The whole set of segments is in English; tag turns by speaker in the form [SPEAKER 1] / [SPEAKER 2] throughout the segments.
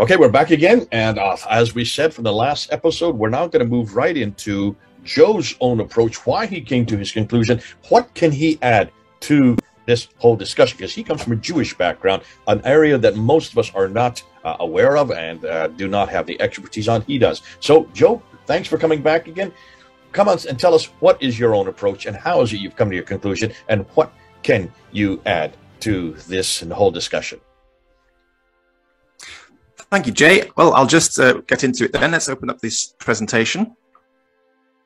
[SPEAKER 1] Okay, we're back again. And uh, as we said from the last episode, we're now going to move right into Joe's own approach, why he came to his conclusion, what can he add to this whole discussion? Because he comes from a Jewish background, an area that most of us are not uh, aware of and uh, do not have the expertise on. He does. So, Joe, thanks for coming back again. Come on and tell us what is your own approach and how is it you've come to your conclusion and what can you add to this whole discussion?
[SPEAKER 2] Thank you, Jay. Well, I'll just uh, get into it then. Let's open up this presentation.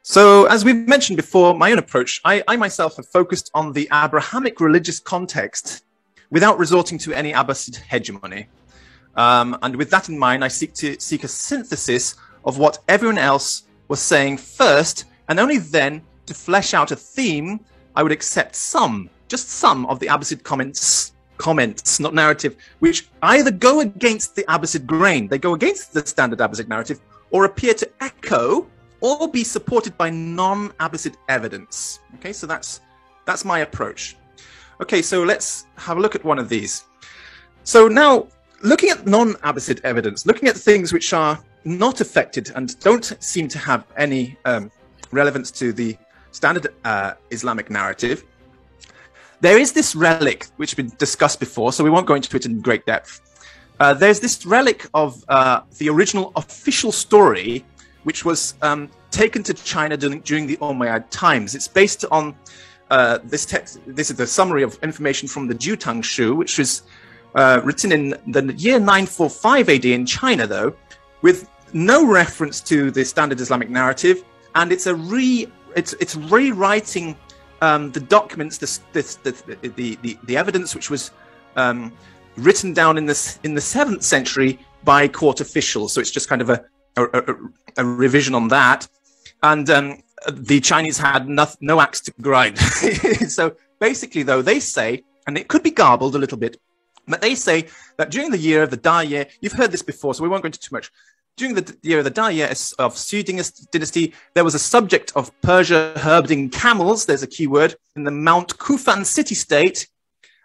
[SPEAKER 2] So, as we've mentioned before, my own approach, I, I, myself have focused on the Abrahamic religious context without resorting to any Abbasid hegemony. Um, and with that in mind, I seek to seek a synthesis of what everyone else was saying first, and only then to flesh out a theme, I would accept some, just some of the Abbasid comments comments, not narrative, which either go against the Abbasid grain, they go against the standard Abbasid narrative, or appear to echo or be supported by non-Abbasid evidence. Okay, so that's that's my approach. Okay, so let's have a look at one of these. So now, looking at non-Abbasid evidence, looking at things which are not affected and don't seem to have any um, relevance to the standard uh, Islamic narrative, there is this relic which has been discussed before, so we won't go into it in great depth. Uh, there's this relic of uh, the original official story, which was um, taken to China during, during, the Umayyad times. It's based on uh, this text. This is the summary of information from the Jiutang Shu, which was uh, written in the year 945 AD in China, though, with no reference to the standard Islamic narrative, and it's a re it's it's rewriting um, the documents, this, the, the, the, the, evidence which was um, written down in, this, in the seventh century by court officials. So it's just kind of a, a, a, a revision on that. And um, the Chinese had no, no axe to grind. so basically, though, they say, and it could be garbled a little bit, but they say that during the year of the Da-ye, you've heard this before, so we won't go into too much. During the year of the Da-ye of Sui dynasty, there was a subject of Persia herding camels. There's a key word in the Mount Kufan city state.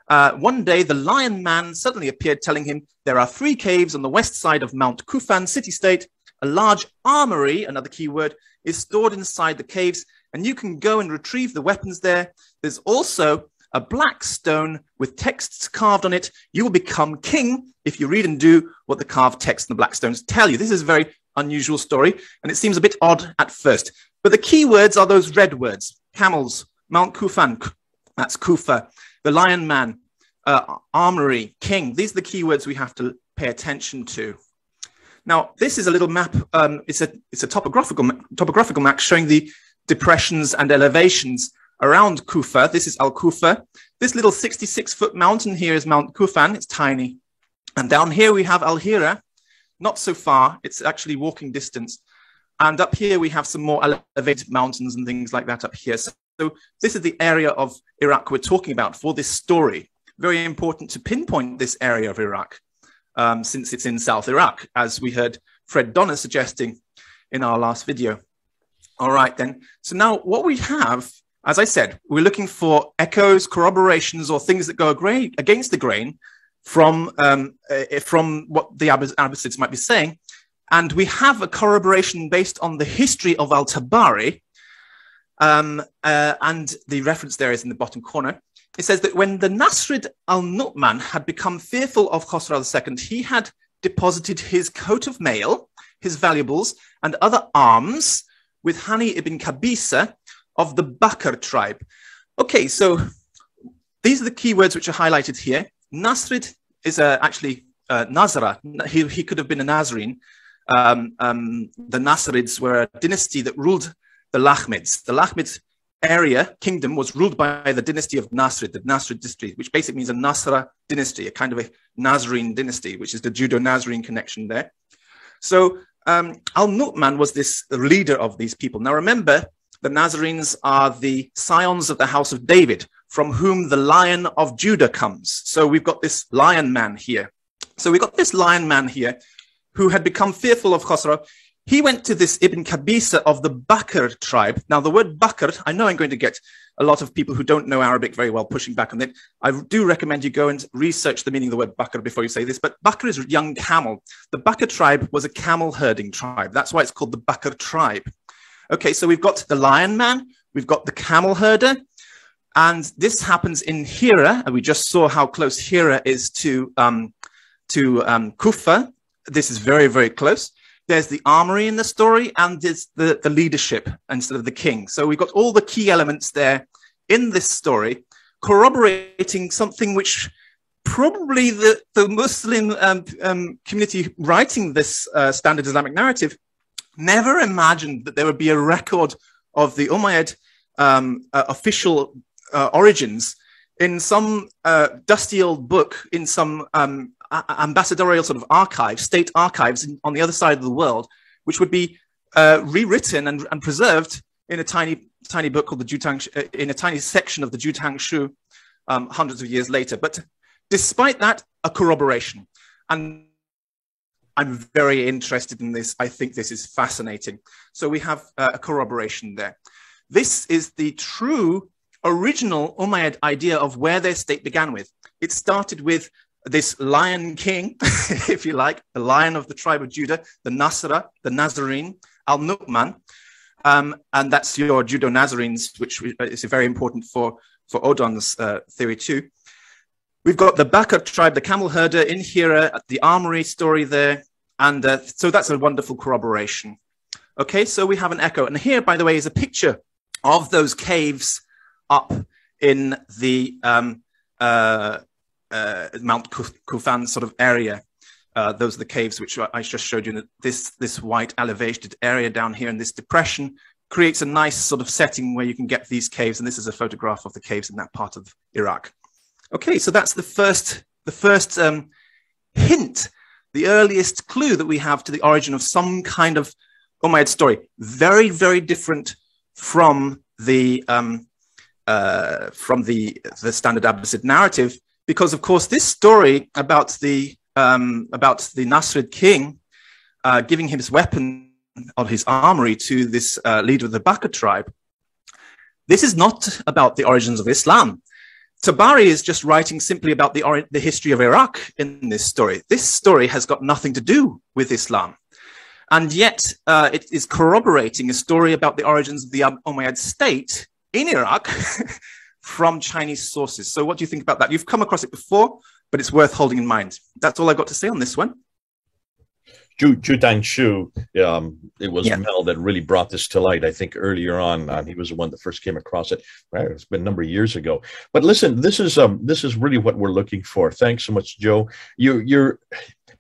[SPEAKER 2] Uh, one day, the lion man suddenly appeared, telling him there are three caves on the west side of Mount Kufan city state. A large armory, another key word, is stored inside the caves, and you can go and retrieve the weapons there. There's also a black stone with texts carved on it. You will become king if you read and do what the carved text and the black stones tell you. This is a very unusual story, and it seems a bit odd at first. But the key words are those red words camels, Mount Kufan, that's Kufa, the lion man, uh, armory, king. These are the key words we have to pay attention to. Now, this is a little map. Um, it's a it's a topographical topographical map showing the depressions and elevations around Kufa. This is Al Kufa. This little 66 foot mountain here is Mount Kufan. It's tiny. And down here we have Al Hira, not so far. It's actually walking distance. And up here we have some more elevated mountains and things like that up here. So, this is the area of Iraq we're talking about for this story. Very important to pinpoint this area of Iraq um, since it's in South Iraq, as we heard Fred Donner suggesting in our last video. All right, then. So now what we have as I said, we're looking for echoes, corroborations, or things that go against the grain from, um, uh, from what the Abbasids might be saying. And we have a corroboration based on the history of Al Tabari. Um, uh, and the reference there is in the bottom corner. It says that when the Nasrid al Nu'man had become fearful of Khosrow II, he had deposited his coat of mail, his valuables, and other arms with Hani ibn Qabisah, of the Bakr tribe. Okay, so these are the keywords which are highlighted here. Nasrid is uh, actually uh, Nazara. He, he could have been a Nazarene. Um, um, the Nasrids were a dynasty that ruled the Lakhmids. The Lakhmid area, kingdom, was ruled by the dynasty of Nasrid, the Nasrid dynasty, which basically means a Nasra dynasty, a kind of a Nazarene dynasty, which is the Judeo-Nazarene connection there. So um, Al-Nu'man was this leader of these people. Now remember, the Nazarenes are the scions of the house of David, from whom the lion of Judah comes. So we've got this lion man here. So we've got this lion man here who had become fearful of Khosrow. he went to this Ibn Qabisah of the Bakr tribe. Now, the word Bakr, I know I'm going to get a lot of people who don't know Arabic very well pushing back on it. I do recommend you go and research the meaning of the word Bakr before you say this. But Bakr is young camel. The Bakr tribe was a camel herding tribe. That's why it's called the Bakr tribe. Okay, so we've got the lion man, we've got the camel herder, and this happens in Hira. And we just saw how close Hira is to, um, to um, Kufa. This is very, very close there's the armory in the story and there's the, the leadership instead of the king. So we've got all the key elements there in this story, corroborating something which probably the, the Muslim um, um, community writing this uh, standard Islamic narrative never imagined that there would be a record of the Umayyad um, uh, official uh, origins in some uh, dusty old book in some um, ambassadorial sort of archive, state archives in, on the other side of the world, which would be uh, rewritten and, and, preserved in a tiny, tiny book called the Jiutang, uh, in a tiny section of the Jiutang Shu um, hundreds of years later. But despite that, a corroboration. And I'm very interested in this. I think this is fascinating. So we have uh, a corroboration there. This is the true original Umayyad idea of where their state began with. It started with this lion king, if you like, the lion of the tribe of Judah, the Nasra, the Nazarene, Al Nu'man. Um, and that's your Judeo Nazarenes, which is very important for, for Odon's uh, theory too. We've got the Bakr tribe, the camel herder in here, the armory story there. And uh, so that's a wonderful corroboration. Okay, so we have an echo. And here, by the way, is a picture of those caves up in the um, uh, uh, Mount Kufan sort of area. Uh, those are the caves which I just showed you. This this white elevated area down here in this depression creates a nice sort of setting where you can get these caves. And this is a photograph of the caves in that part of Iraq. Okay, so that's the first the first um, hint, the earliest clue that we have to the origin of some kind of Umayyad story. Very very different from the um, uh, from the the standard Abbasid narrative because of course this story about the um, about the Nasrid king uh, giving his weapon of his armory to this uh, leader of the Bakr tribe. This is not about the origins of Islam. Tabari is just writing simply about the, the history of Iraq in this story. This story has got nothing to do with Islam. And yet, uh, it is corroborating a story about the origins of the Umayyad state in Iraq from Chinese sources. So, what do you think about that? You've come across it before, but it's worth holding in mind. That's all I've got to say on this one.
[SPEAKER 1] Ju, Tang Shu, um, it was yeah. Mel that really brought this to light. I think earlier on, uh, he was the one that first came across it. Right, it's been a number of years ago. But listen, this is um, this is really what we're looking for. Thanks so much, Joe. You you're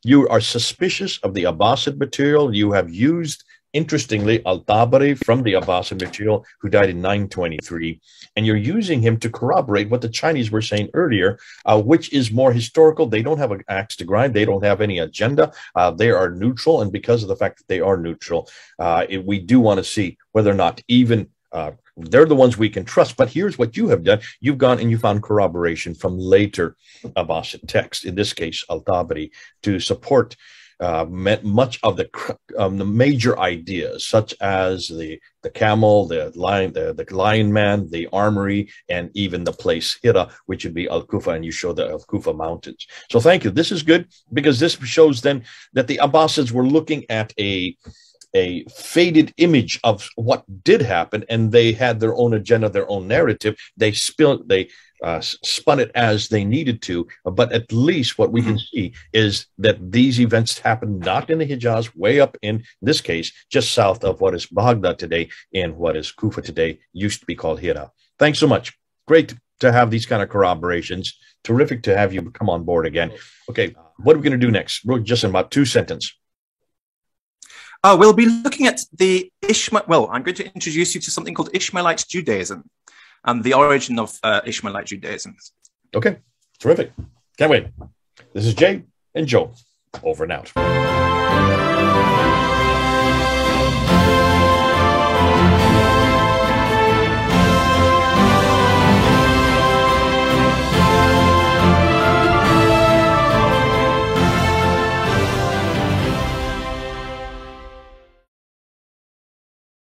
[SPEAKER 1] you are suspicious of the Abbasid material. You have used Interestingly, Al Tabari from the Abbasid material, who died in 923, and you're using him to corroborate what the Chinese were saying earlier, uh, which is more historical. They don't have an axe to grind, they don't have any agenda. Uh, they are neutral, and because of the fact that they are neutral, uh, it, we do want to see whether or not even uh, they're the ones we can trust. But here's what you have done. You've gone and you found corroboration from later Abbasid texts, in this case, Al Tabari, to support uh, much of the um, the major ideas, such as the the camel, the lion, the, the lion man, the armory, and even the place Hira, which would be Al Kufa, and you show the Al Kufa mountains. So thank you. This is good because this shows then that the Abbasids were looking at a a faded image of what did happen, and they had their own agenda, their own narrative. They spilled, they uh, spun it as they needed to. But at least what we can mm-hmm. see is that these events happened not in the Hijaz, way up in this case, just south of what is Baghdad today and what is Kufa today, used to be called Hira. Thanks so much. Great to have these kind of corroborations. Terrific to have you come on board again. Okay, what are we going to do next? We're Just in about two sentences.
[SPEAKER 2] Uh, we'll be looking at the Ishmael. Well, I'm going to introduce you to something called Ishmaelite Judaism and the origin of uh, Ishmaelite Judaism.
[SPEAKER 1] Okay, terrific. Can't wait. This is Jay and Joe. Over and out.